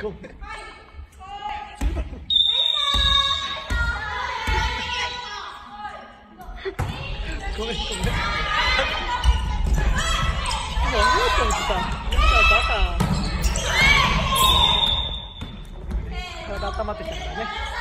ごめん。ごめん。ごめん。今思うと思ってたやだバカ体温まってきたからね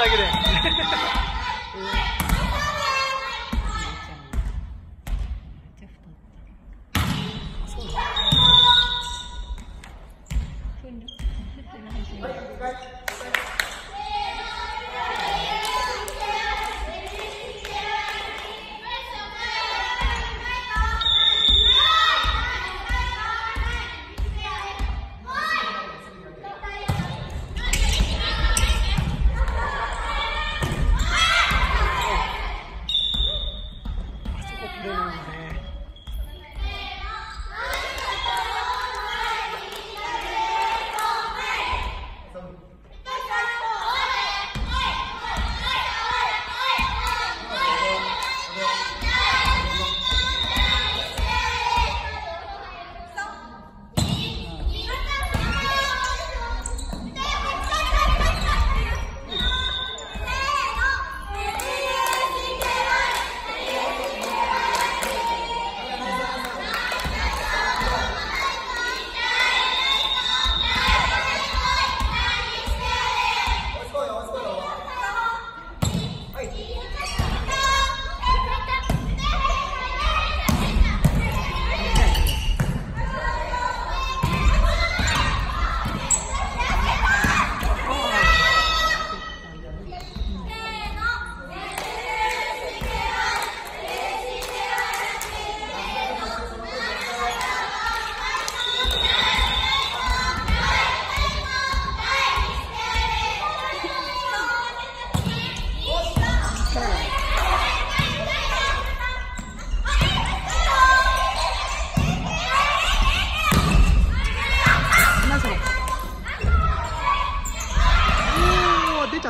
ってあげる。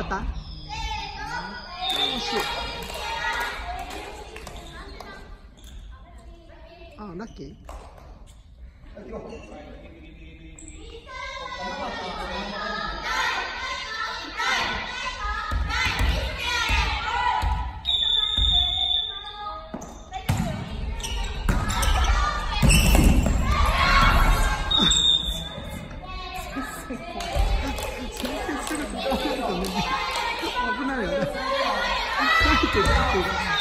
おー出ちゃっ Qué